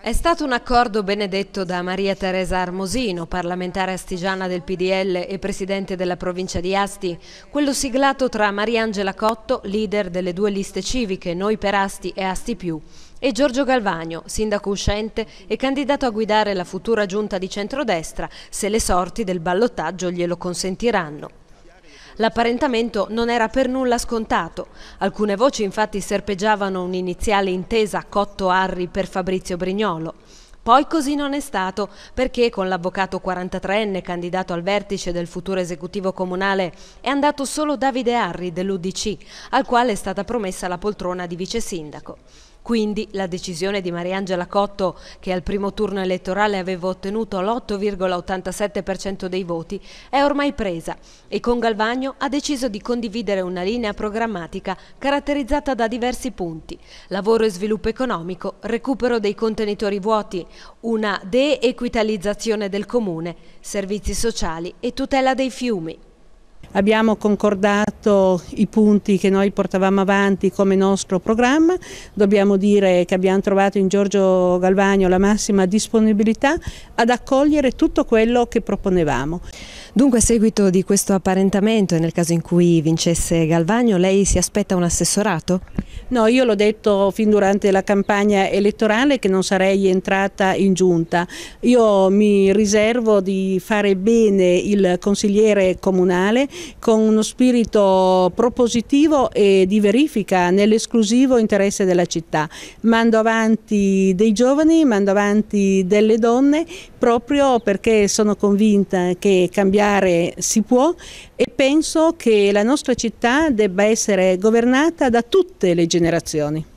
È stato un accordo benedetto da Maria Teresa Armosino, parlamentare astigiana del PDL e presidente della provincia di Asti, quello siglato tra Mariangela Cotto, leader delle due liste civiche Noi per Asti e Asti Più, e Giorgio Galvagno, sindaco uscente e candidato a guidare la futura giunta di centrodestra se le sorti del ballottaggio glielo consentiranno. L'apparentamento non era per nulla scontato. Alcune voci infatti serpeggiavano un'iniziale intesa Cotto-Arri per Fabrizio Brignolo. Poi così non è stato, perché con l'avvocato 43enne candidato al vertice del futuro esecutivo comunale è andato solo Davide Arri dell'Udc, al quale è stata promessa la poltrona di vice sindaco. Quindi la decisione di Mariangela Cotto, che al primo turno elettorale aveva ottenuto l'8,87% dei voti, è ormai presa e con Galvagno ha deciso di condividere una linea programmatica caratterizzata da diversi punti. Lavoro e sviluppo economico, recupero dei contenitori vuoti, una de-equitalizzazione del comune, servizi sociali e tutela dei fiumi. Abbiamo concordato i punti che noi portavamo avanti come nostro programma, dobbiamo dire che abbiamo trovato in Giorgio Galvagno la massima disponibilità ad accogliere tutto quello che proponevamo. Dunque a seguito di questo apparentamento e nel caso in cui vincesse Galvagno lei si aspetta un assessorato? No, io l'ho detto fin durante la campagna elettorale che non sarei entrata in giunta. Io mi riservo di fare bene il consigliere comunale con uno spirito propositivo e di verifica nell'esclusivo interesse della città. Mando avanti dei giovani, mando avanti delle donne proprio perché sono convinta che cambiare si può e penso che la nostra città debba essere governata da tutte le generazioni.